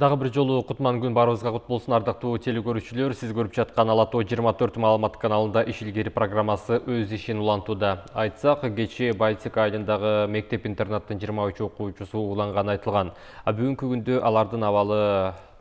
Дагы бир жолу кутман күн баарыбызга кут болсун ардактуу теле көрүүчүлөр. Сиз көрүп жаткан Ала Тоо 24 маалымат каналында иш илгери программасы өз ишин улантууда. Айтсак, кечээ Балтик айылындагы мектеп интернаттын 23 окуучусу уланганы айтылган. А бүгүнкү күндө алардын абалы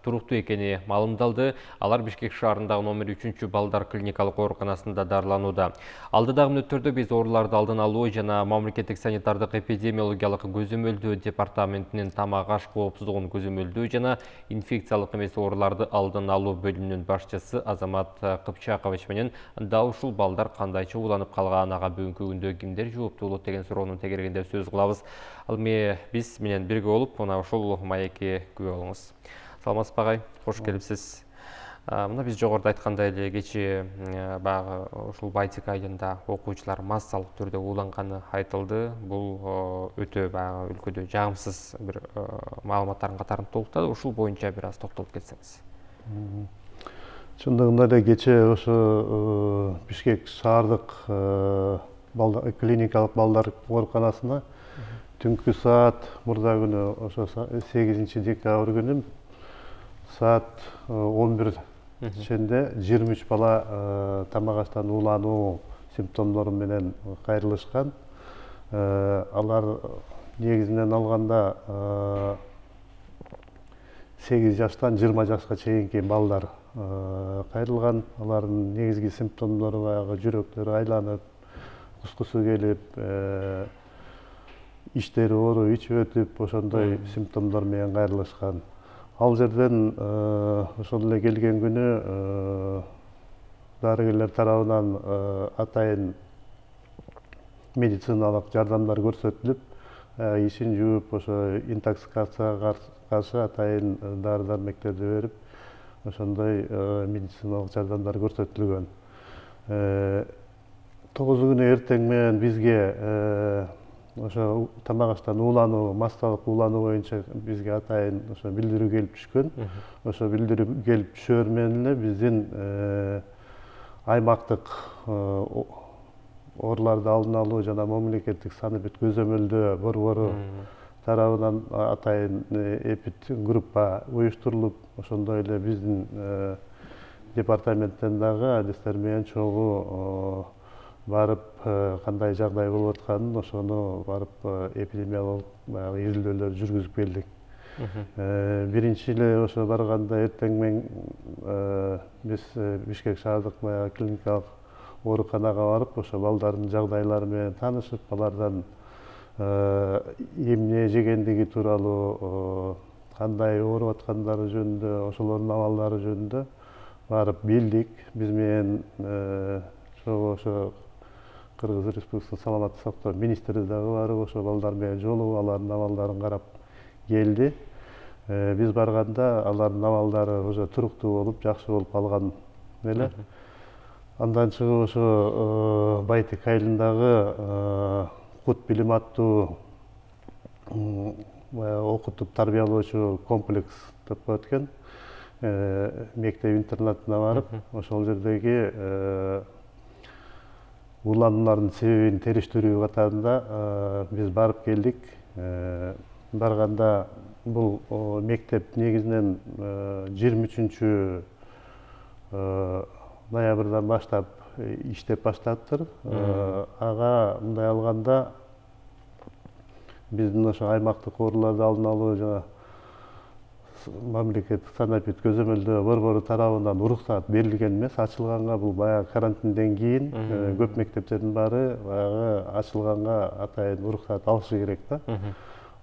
туруктуу экени маалымдалды алар бишкек шаарындагы номер үчүнчү балдар клиникалык ооруканасында дарыланууда алдыдагы мүнөттөрдө биз ооруларды алдын алуу жана мамлекеттик санитардык эпидемиологиялык көзөмөлдөө департаментинин тамак аш коопсуздугун көзөмөлдөө жана инфекциялык эмес ооруларды алдын алуу бөлүмүнүн башчысы азамат кыпчакович менен да ушул балдар кандайча ууланып калган ага бүгүнкү күндө кимдер жооптуу болот деген суроонун тегерегинде сөз кылабыз ал эми биз менен бирге болуп мына ушул маекке күбө болуңуз саламатсызбы агай кош келипсиз мына биз жогоруда айткандай эле кечээ баягы ушул байтик айылында окуучулар массалык түрдө ууланганы айтылды. Бул өтө баягы өлкөдө жагымсыз бир маалыматтардын катарын толуктады ушул боюнча бир аз токтолуп кетсеңиз чындыгында эле кечээ ошо бишкек шаардык клиникалык балдар ооруканасына түнкү саат мурда күнү ошо сегизинчи декабрь күнү саат он бир ченде жыйырма үч бала тамак аштан уулануу симптомдору менен кайрылышкан. Алар негизинен алганда сегиз жаштан жыйырма жашка чейинки балдар кайрылган. Алардын негизги симптомдору баягы жүрөктөрү айланып кускусу келип иштери ооруп ичип өтүп ошондой симптомдор менен кайрылышкан ал жерден ошол эле келген күнү дарыгерлер тарабынан атайын медициналык жардамдар көрсөтүлүп ишин жууп ошо интоксикацияга каршы атайын дары дармектерди берип ошондой медициналык жардамдар көрсөтүлгөн. Тогузу күнү эртең менен бизге ошо тамак аштан уулануу массалык уулануу боюнча бизге атайын ошо билдирүү келип түшкөн. Ошо билдирүү келип түшөр менен эле биздин аймактык ооруларды алдын алуу жана мамлекеттик санэпид көзөмөлдөө борбору тарабынан атайын эпид группа уюштурулуп ошондой эле биздин департаменттен дагы адистер менен чогуу барып кандай жагдай болуп атканын ошону барып эпидемиологдук баягы изилдөөлөрдү жүргүзүп келдик. Биринчи эле ошо барганда эртең менен биз бишкек шаардык баягы клиникалык ооруканага барып ошо балдардын жагдайлары менен таанышып алардан эмне жегендиги тууралуу кандай ооруп аткандары жөнүндө ошолордун абалдары жөнүндө барып билдик. Биз менен ошо кыргыз республикасынын саламаттык сактоо министри дагы барып ошо балдар менен жолугуп алардын абалдарын карап келди биз барганда алардын абалдары уже туруктуу болуп жакшы болуп калган эле андан чыгып ошо байтик айылындагы кут билим аттуу баягы окутуп тарбиялоочу комплекс деп коет экен мектеп интернатына барып ошол жердеги уулануулардын себебин териштирүү катарында биз барып келдик барганда бул мектеп негизинен жыйырма үчүнчү ноябрдан баштап иштеп баштаптыр ага мындай алганда биздин ошо аймактык ооруларды алдын алуу жана мамлекеттик санэпид көзөмөлдөө борбору тарабынан уруксаат берилген эмес ачылганга бул баягы карантинден кийин көп мектептердин баары баягы ачылганга атайын уруксаат алышы керек да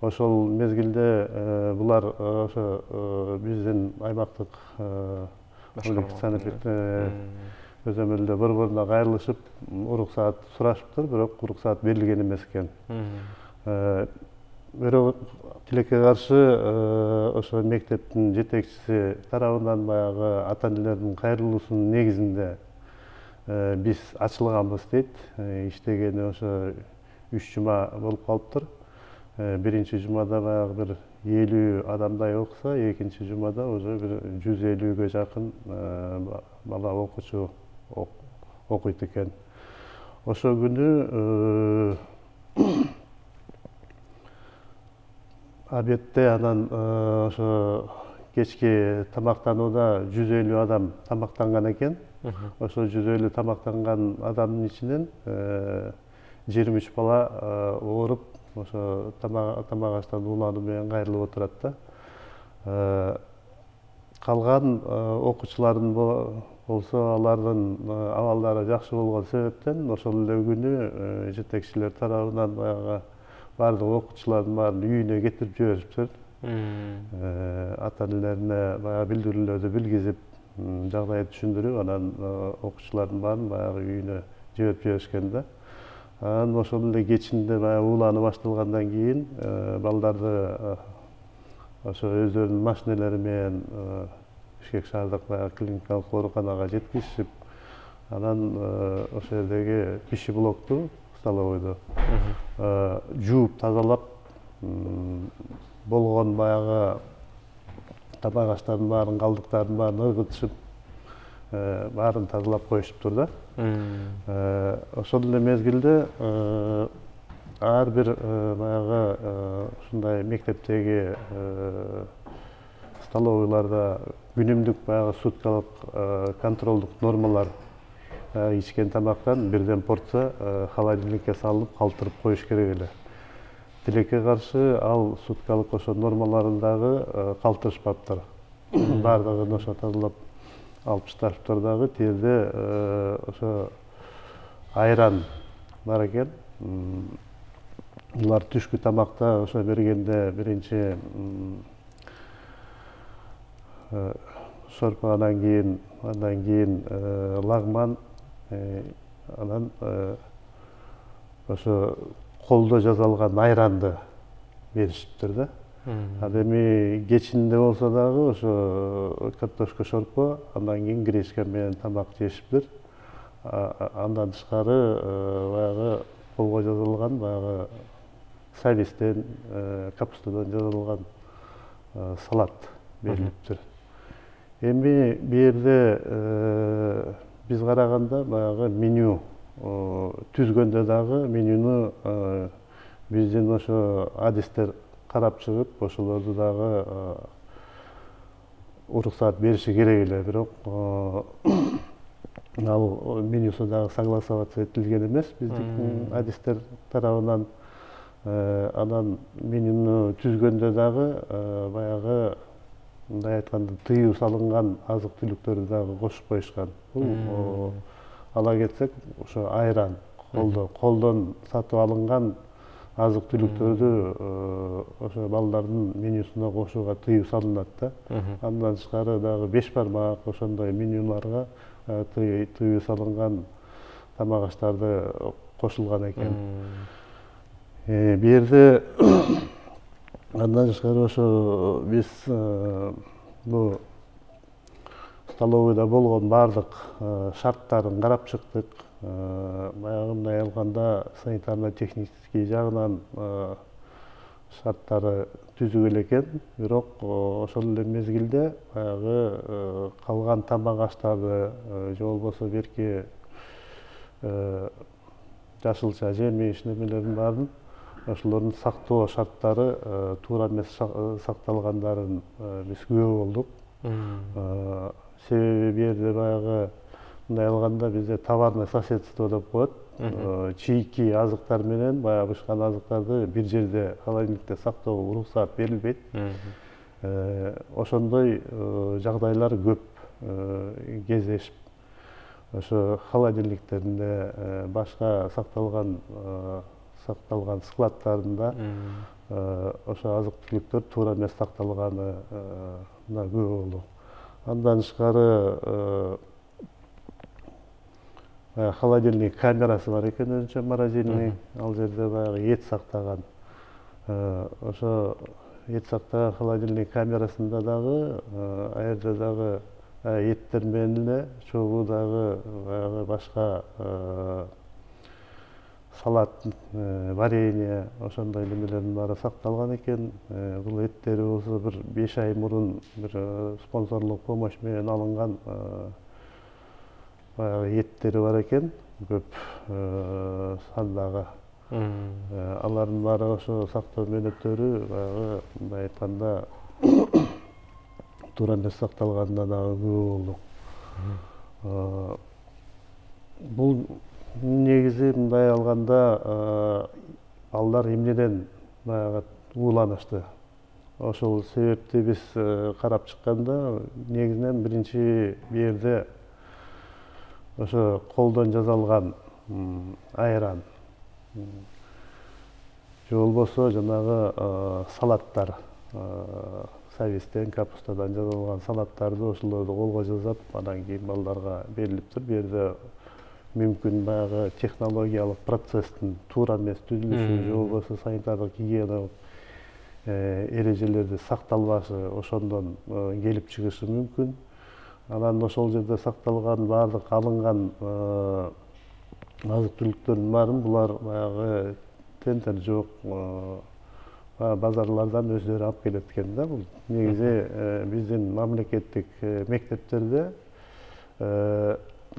ошол мезгилде булар ошо биздин аймактык санэпид көзөмөлдөө борборуна кайрылышып уруксаат сурашыптыр бирок уруксаат берилген эмес экен бирок тилекке каршы ошо мектептин жетекчиси тарабынан баягы ата энелердин кайрылуусунун негизинде биз ачылганбыз дейт. Иштегени ошо үч жума болуп калыптыр. Биринчи жумада баягы бир элүү адамдай окуса экинчи жумада уже бир жүз элүүгө жакын бала окуучу окуйт экен. Ошол күнү обедте анан ошо кечки тамактанууда жүз элүү адам тамактанган экен. Ошо жүз элүү тамактанган адамдын ичинен жыйырма үч бала ооруп ошо тамак аштан уулануу менен кайрылып отурат да. Калган окуучулардын болсо алардын абалдары жакшы болгон себептен ошол эле күнү жетекчилер тарабынан баягы баардык окуучулардын баарын үйүнө кетирип жиберишиптир ата энелерине баягы билдирүүлөрдү билгизип жагдайды түшүндүрүп анан окуучулардын баарын баягы үйүнө жиберип жиберишкен да анан ошол эле кечинде баягы уулануу башталгандан кийин балдарды ошо өздөрүнүн машинелери менен бишкек шаардык баягы клиникалык ооруканага жеткизишип анан ошол жердеги пищи блокту столовойду жууп тазалап болгон баягы тамак аштардын баарын калдыктарын баарын ыргытышып баарын тазалап коюшуптур да. Ошол эле мезгилде ар бир баягы ушундай мектептеги столовойларда күнүмдүк баягы суткалык контролдук нормалар ичкен тамактан бирден порция холодильникке салынып калтырып коюш керек эле. Тилекке каршы ал суткалык ошо нормаларын дагы калтырышпаптыр баардыгын ошо тазалап алып ташташыптыр дагы тиерде ошо айран бар экен. Булар түшкү тамакта ошо бергенде биринчи шорпо анан кийин андан кийин лагман анан ошо колдо жасалган айранды беришиптир да. Ал эми кечинде болсо дагы ошо картошка шорпо андан кийин гречка менен тамак жешиптир. Андан тышкары баягы колго жасалган баягы сабизден капустадан жасалган салат берилиптир. Эми бул жерде биз караганда баягы меню түзгөндө дагы менюну биздин ошо адистер карап чыгып ошолорду дагы уруксаат бериши керек эле. Бирок ал менюсу дагы согласоваться этилген эмес. Биздин адистер тарабынан анан менюну түзгөндө дагы баягы мындай айтканда тыюу салынган азык түлүктөрдү дагы кошуп коюшкан бул ала кетсек ошо айран колдо колдон сатып алынган азык түлүктөрдү ошо балдардын менюсуна кошууга тыюу салынат да. Андан тышкары дагы беш бармак ошондой менюларга тыюу салынган тамак аштарды кошулган экен бул жерде андан тышкары ошо биз бул столовойдо болгон баардык шарттарын карап чыктык баягы мындай алганда санитарно технический жагынан шарттары түзүк эле экен. Бирок ошол эле мезгилде баягы калган тамак аштарды же болбосо берки жашылча жемиш немелердин баарын ошолордун сактоо шарттары туура эмес сакталгандарын биз күбө болдук себеби жерде баягы мындай алганда бизде товарное соседство деп коет чийки азыктар менен баягы бышкан азыктарды бир жерде холодильникте сактоого уруксаат берилбейт ошондой жагдайлар көп кездешип ошо холодильниктеринде башка сакталган сакталган складдарында ошо азык түлүктөр туура эмес сакталганына күбө болдук андан тышкары холодильник камерасы бар экен өзүнчө морозильный. Ал жерде баягы эт сактаган. Ошо эт сактаган холодильник камерасында дагы ал жерде дагы эттер менен эле чогуу дагы баягы башка салат варенье ошондой немелердин баары сакталган экен. Бул эттери болсо бир беш ай мурун бир спонсорлук помощь менен алынган баягы эттери бар экен. Көп сандагы. Алардын баары ошо сактоо мөөнөттөрү баягы мындай айтканда туура эмес сакталганына дагы күбө болдук бул негизи мындай алганда балдар эмнеден баягы ууланышты ошол себепти биз карап чыкканда негизинен биринчи жерде ошо колдон жасалган айран. Же болбосо жанагы салаттар сабизден капустадан жасалган салаттарды ошолорду колго жасап анан кийин балдарга берилиптир. Бул жерде мүмкүн баягы технологиялык процесстин туура эмес түзүлүшү же болбосо санитардык гигиеналык эрежелерди сакталбашы ошондон келип чыгышы мүмкүн анан ошол жерде сакталган баардык алынган азык түлүктөрдүн баарын булар баягы тендер жок базарлардан өздөрү алып келет экен да бул. Негизи биздин мамлекеттик мектептерде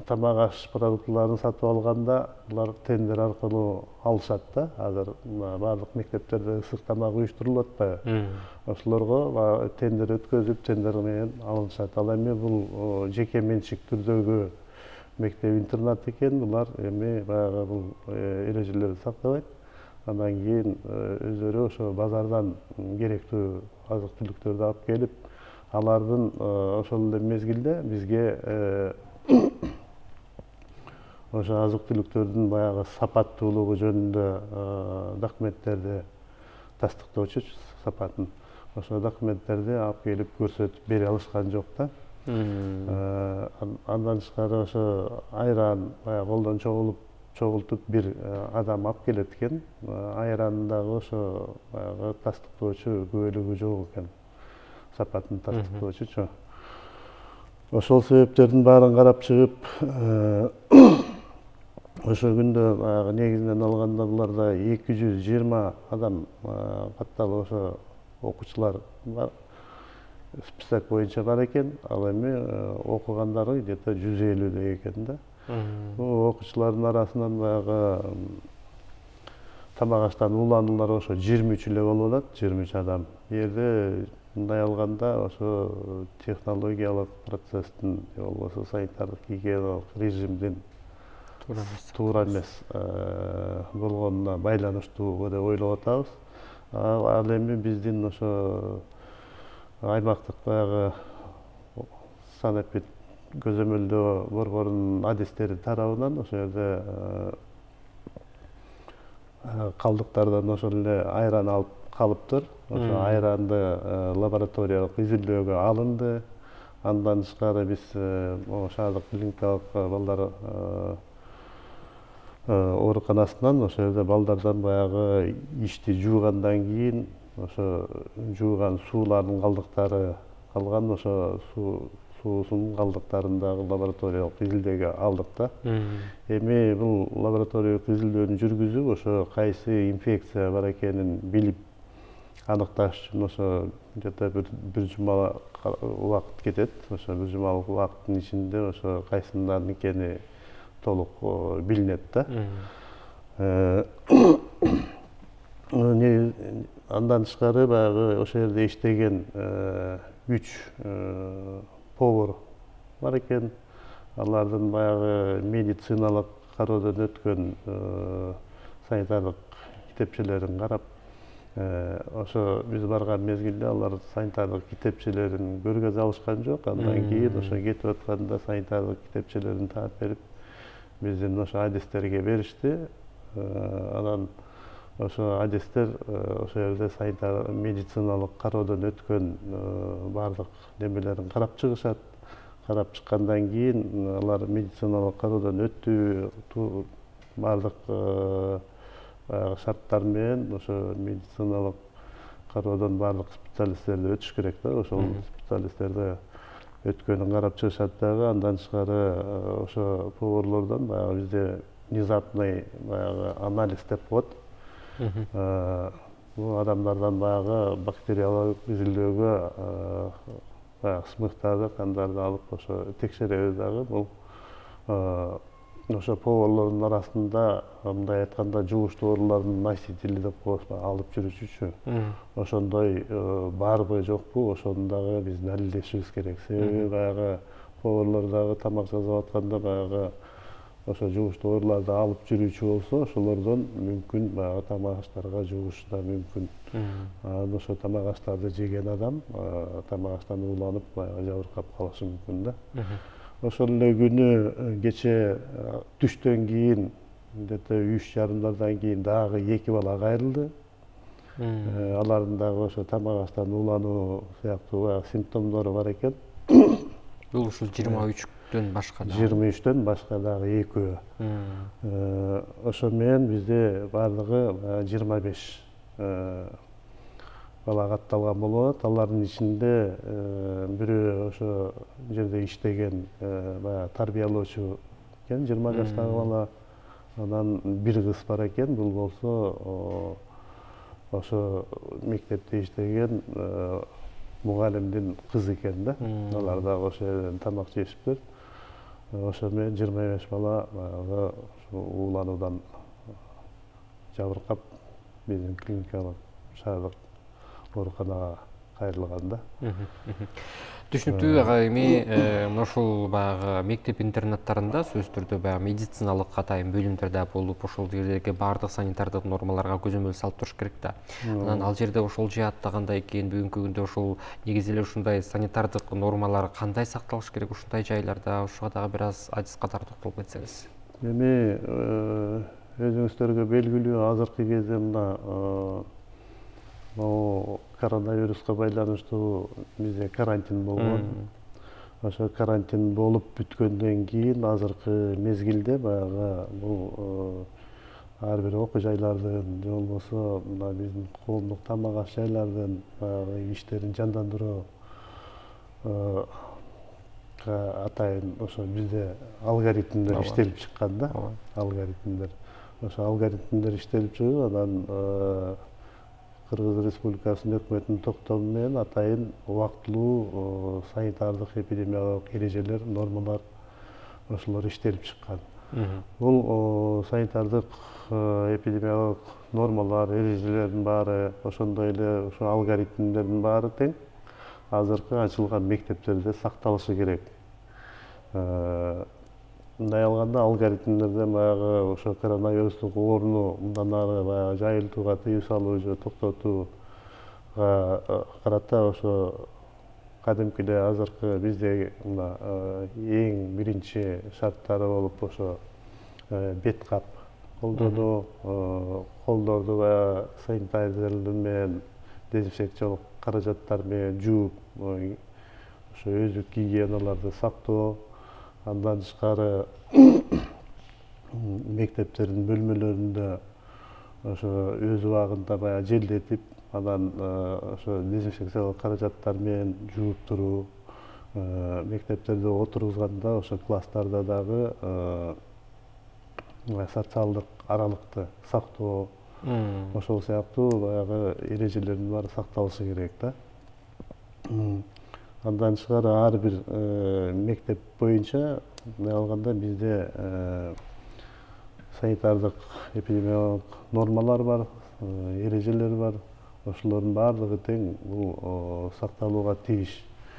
тамак аш продуктыларын сатып алганда булар тендер аркылуу алышат да. Азыр баардык мектептерде ысык тамак уюштурулуп атпайбы ошолорго тендер өткөзүп тендер менен алынышат ал эми бул жеке менчик түрдөгү мектеп интернат экен булар эми баягы бул эрежелерди сактабайт. Андан кийин өздөрү ошо базардан керектүү азык түлүктөрдү алып келип алардын ошол эле мезгилде бизге ошо азык түлүктөрдүн баягы сапаттуулугу жөнүндө документтерди тастыктоочу сапатын. Ошо документтерди алып келип көрсөтүп бере алышкан жок да. Андан тышкары ошо айран баягы колдон чогулуп чогултуп бир адам алып келет экен. Айрандын дагы ошо баягы тастыктоочу күбөлүгү жок экен. Сапатын тастыктоочучу. Ошол себептердин баарын карап чыгып ошол күндө баягы негизинен алганда буларда эки жүз жыйырма адам катталып ошо окуучулар бар. Список боюнча бар экен ал эми окугандары где то жүз элүүдөй экен да. Бул окуучулардын арасынан баягы тамак аштан ууланулар ошо жыйырма үч эле болуп атат жыйырма үч адам. Бул жерде мындай алганда ошо технологиялык процесстин же болбосо санитардык гигиеналык режимдин туура эмес болгонуна байланыштуу деп ойлоп атабыз ал эми биздин ошо аймактык баягы санэпид көзөмөлдөө борборунун адистери тарабынан ошол жерде калдыктардан ошол эле айран алып калыптыр ошо айранды лабораториялык изилдөөгө алынды. Андан тышкары биз могу шаардык клиникалык балдар ооруканасынан ошол жерде балдардан баягы ишти жуугандан кийин ошо жууган суулардын калдыктары калган ошо суусунун калдыктарын дагы лабораториялык изилдөөгө алдык да. Эми бул лабораториялык изилдөөнү жүргүзүп ошо кайсы инфекция бар экенин билип аныкташ үчүн ошо где то бир жума убакыт кетет. Ошо бир жумалык убакыттын ичинде ошо кайсынын экени толук билинет да. Андан тышкары баягы ошол жерде иштеген үч повар бар экен алардын баягы медициналык кароодон өткөн санитардык китепчелерин карап ошо биз барган мезгилде алар санитардык китепчелерин көргөзө алышкан жок. Андан кийин ошо кетип атканда санитардык китепчелерин таап берип биздин ошо адистерге беришти анан ошо адистер ошол жерде санитар медициналык кароодон өткөн баардык немелерин карап чыгышат. Карап чыккандан кийин алар медициналык кароодон өттүбү баардык баягы шарттар менен ошо медициналык кароодон баардык специалисттерди өтүш керек да ошол специалисттерди өткөнүн карап чыгышат дагы андан тышкары ошо поварлордон баягы бизде внезапный баягы анализ деп коет бул адамдардан баягы бактериологиялык изилдөөгө баягы смыктарды кандарды алып ошо текшеребиз дагы бул ошо поварлордун арасында мындай айтканда жугуч доорулардын носители деп коебуз алып жүрүүчүчү. Ошондой барбы жокпу. Ошону дагы биз далилдешибиз керек. Себеби баягы поварлор дагы тамак жасап атканда баягы ошо жугуч дооруларды алып жүрүүчү болсо ошолордон мүмкүн баягы тамак аштарга жугушу да мүмкүн. Анан ошо тамак аштарды жеген адам тамак аштан ууланып баягы жабыркап калышы мүмкүн да ошол эле күнү кечээ түштөн кийин где то үч жарымдардан кийин дагы эки бала кайрылды алардын дагы ошо тамак аштан уулануу сыяктуу баягы симптомдору бар экен бул ушул жыйырма үчтөн башка жыйырма үчтөн башка дагы экөө ошо менен бизде баардыгы жыйырма беш бала катталган болуп атат алардын ичинде бирөө ошо жерде иштеген баягы тарбиялоочу экен жыйырма жаштагы бала. Анан бир кыз бар экен. Бул болсо ошо мектепте иштеген мугалимдин кызы экен да. Алар дагы ошол жерден тамак жешиптир ошо менен жыйырма беш бала баягы уулануудан жабыркап биздин клиникалык шаардык ооруканага кайрылган да. Түшүнүктүү ага эми мына ушул баягы мектеп интернаттарында сөзсүз түрдө баягы медициналык атайын бөлүмдөр да болуп ошол жердеги баардык санитардык нормаларга көзөмөл салып туруш керек да. Анан ал жерде ошол жаатта кандай экен бүгүнкү күндө ошол негизи эле ушундай санитардык нормалар кандай сакталыш керек ушундай жайларда ушуга дагы бир аз адис катары токтолуп кетсеңиз. Эми өзүңүздөргө белгилүү азыркы кезде мына могу коронавируска байланыштуу бизде карантин болгон ошо карантин болуп бүткөндөн кийин азыркы мезгилде баягы бул ар бир окуй жайлардын же болбосо мына биздин коомдук тамак аш жайлардын баягы иштерин жандандыруу атайын ошо бизде алгоритмдер иштелип чыккан да. Алгоритмдер. Ошо алгоритмдер иштелип чыгып анан кыргыз республикасынын өкмөтүнүн токтому менен атайын убактылуу санитардык эпидемиологиялык эрежелер нормалар ошолор иштелип чыккан бул санитардык эпидемиологиялык нормалар эрежелердин баары ошондой эле ошо алгоритмдердин баары тең азыркы ачылган мектептерде сакталышы керек. Мындай алганда алгоритмдерден баягы ошо коронавирустук ооруну мындан ары баягы жайылтууга тыюу салуу же токтотууга карата ошо кадимки эле азыркы биздеги мына эң биринчи шарттары болуп ошо бет кап колдонуу колдорду баягы санитайзерлер менен дезинфекциялык каражаттар менен жууп ошо өздүк гигиеналарды сактоо андан тышкары мектептердин бөлмөлөрүндө ошо өз убагында баягы желдетип анан ошо дезинфекциялык каражаттар менен жууп туруу мектептерде отургузганда ошо класстарда дагы социалдык аралыкты сактоо ошол сыяктуу баягы эрежелердин баары сакталышы керек да андан тышкары ар бир мектеп боюнча мындай алганда бизде санитардык эпидемиологиялык нормалар бар эрежелер бар. Ошолордун баардыгы тең бул сакталууга тийиш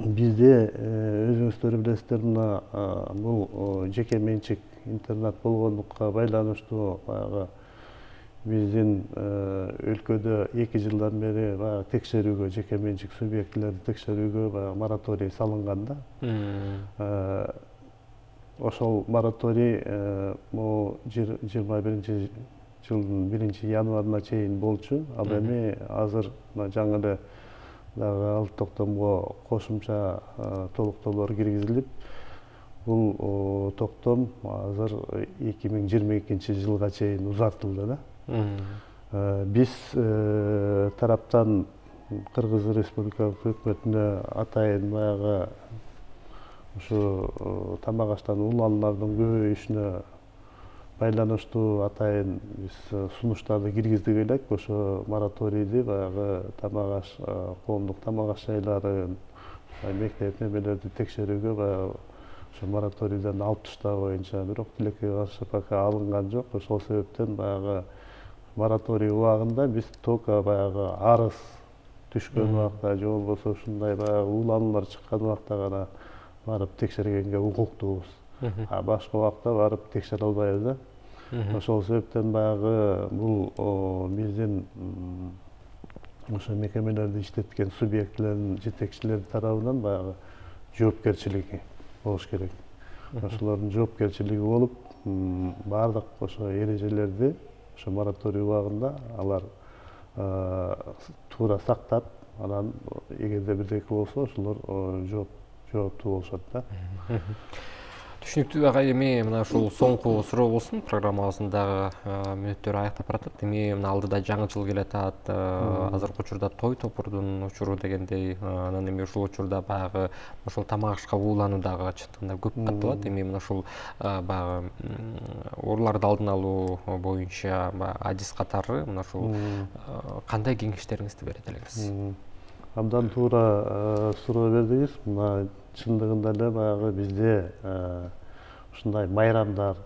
бизде өзүңүздөр билесиздер мына бул жеке менчик интернат болгондукка байланыштуу баягы биздин өлкөдө эки жылдан бери баягы текшерүүгө жеке менчик субъектилерди текшерүүгө баягы мораторий салынган да ошол мораторий могу жыйырма биринчи жылдын биринчи январына чейин болчу. Ал эми азыр мына жаңы эле дагы ал токтомго кошумча толуктоолор киргизилип бул токтом азыр эки миң жыйырма экинчи жылга чейин узартылды да. Биз тараптан кыргыз республикалык өкмөтүнө атайын баягы ушу тамак аштан уулануулардын көбөйүшүнө байланыштуу атайын биз сунуштарды киргиздик элек. Ошо мораторийди баягы тамак аш коомдук тамак аш жайларын мектеп немелерди текшерүүгө баягы ошо мораторийден алып таштоо боюнча бирок тилекке каршы пока алынган жок. Ошол себептен баягы мораторий убагында биз только баягы арыз түшкөн убакта же болбосо ушундай баягы улануулар чыккан убакта гана барып текшергенге укуктуубуз а башка убакта барып текшере албайбыз да ошол себептен баягы бул биздин ошо мекемелерди иштеткен субъектилердин жетекчилери тарабынан баягы жоопкерчилиги болуш керек. Ошолордун жоопкерчилиги болуп баардык ошо эрежелерди ошо мораторий убагында алар туура сактап анан эгерде бирдеке болсо ошолор жооптуу болушат да. түшүнүктүү агай эми мына ушул соңку суроо болсун программабыздын дагы мүнөттөрү аяктап баратат. Эми мына алдыда жаңы жыл келатат азыркы учурда той топурдун учуру дегендей анан эми ушул учурда баягы ошол тамак ашка уулануу дагы чындыгында көп катталат эми мына ушул баягы ооруларды алдын алуу боюнча баягы адис катары мына ушул кандай кеңештериңизди берет элеңиз? Абдан туура суроо бердиңиз. Мына чындыгында эле баягы бизде ушундай майрамдар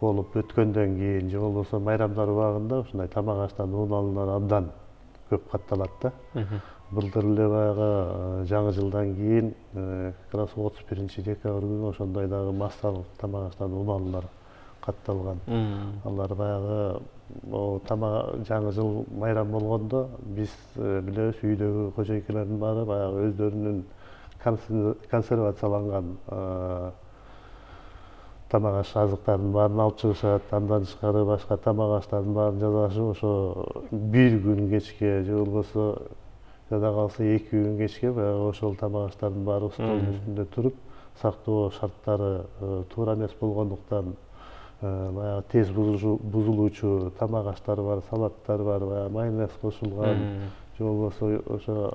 болуп өткөндөн кийин же болбосо майрамдар убагында ушундай тамак аштан унаалуулар абдан көп катталат да. Былтыр эле баягы жаңы жылдан кийин как раз отуз биринчи декабрь күнү ошондой дагы массалык тамак аштан унаалуулар катталган алар баягы тамак жаңы жыл майрам болгондо биз билебиз үйдөгү кожойкелердин баары баягы өздөрүнүн консервацияланган тамак аш азыктардын баарын алып чыгышат андан тышкары башка тамак аштардын баарын жасашып ошо бир күн кечке же болбосо жада калса эки күн кечке баягы ошол тамак аштардын баары столдун үстүндө туруп сактоо шарттары туура эмес болгондуктан баягы тез бузулуучу тамак аштар бар салаттар бар баягы майонез кошулган же болбосо ошо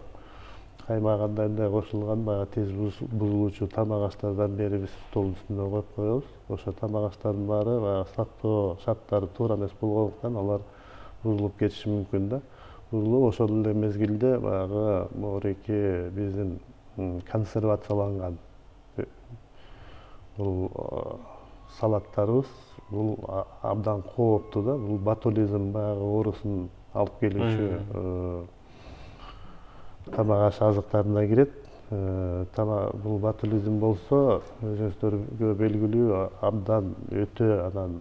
каймагандай мындай кошулган баягы тез бузулуучу тамак аштардан бери биз столдун үстүнө коюп коебуз. Ошо тамак аштардын баары баягы сактоо шарттары туура эмес болгондуктан алар бузулуп кетиши мүмкүн да. Бузулуп ошол эле мезгилде баягы могуреки биздин консервацияланган бул салаттарыбыз бул абдан кооптуу да. Бул ботулизм баягы оорусун алып келүүчү тамак аш азыктарына кирет. Бул ботулизм болсо өзүңүздөргө белгилүү абдан өтө анан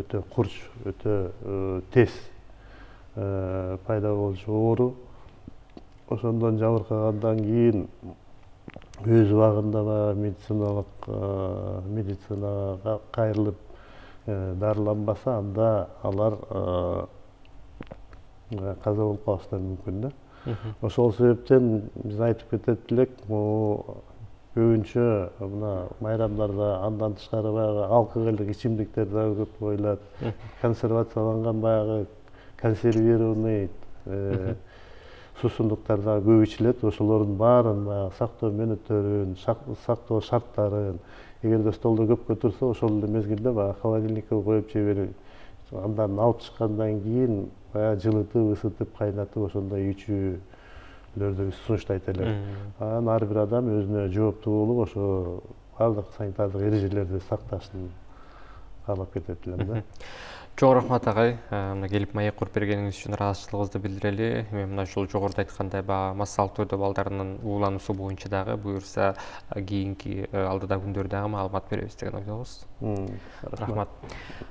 өтө курч өтө тез пайда болчу оору. Ошондон жабыркагандан кийин өз убагында баягы медициналык медицинага кайрылып дарыланбаса анда алар каза болуп калышы да мүмкүн да ошол себептен биз айтып кетет элек могу көбүнчө мына майрамдарда андан тышкары баягы алкогольдук ичимдиктер дагы көп коюлат консервацияланган баягы консервированный суусундуктар дагы көп ичилет. Ошолордун баарын баягы сактоо мөөнөттөрүн сактоо шарттарын эгерде столдо көпкө турса ошол эле мезгилде баягы холодильникке коюп жиберип андан алып чыккандан кийин баягы жылытып ысытып кайнатып ошондой ичүүлөрдү биз сунуштайт элек. Анан ар бир адам өзүнө жооптуу болуп ошо баардык санитардык эрежелерди сакташын каалап кетет элем да чоң рахмат агай. Мына келип маек куруп бергениңиз үчүн ыраазычылыгыбызды билдирели. Эми мына ушул жогоруда айткандай баягы массалык түрдө балдардын уулануусу боюнча дагы буюрса кийинки алдыда күндөрү дагы маалымат беребиз деген ойдобуз рахмат.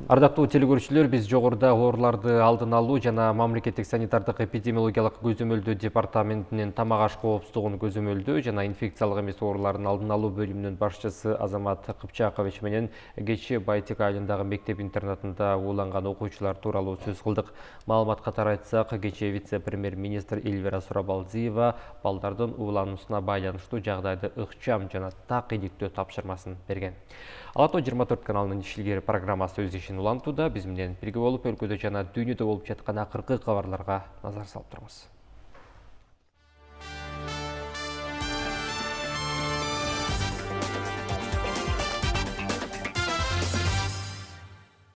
Ардактуу телекөрүүчүлөр биз жогоруда ооруларды алдын алуу жана мамлекеттик санитардык эпидемиологиялык көзөмөлдөө департаментинин тамак аш коопсуздугун көзөмөлдөө жана инфекциялык эмес оорулардын алдын алуу бөлүмүнүн башчысы азамат кыпчакович менен кечээ байтек айылындагы мектеп интернатында ууланган окуучулар тууралуу сөз кылдык маалымат катары айтсак кечээ вице премьер министр эльвира сурабалдиева балдардын уулануусуна байланыштуу жагдайды ыкчам жана так иликтөө тапшырмасын берген. Ала тоо жыйырма төрт каналынын программасы өз ишин улантууда биз менен бирге болуп өлкөдө жана дүйнөдө болуп жаткан акыркы кабарларга назар салып туруңуз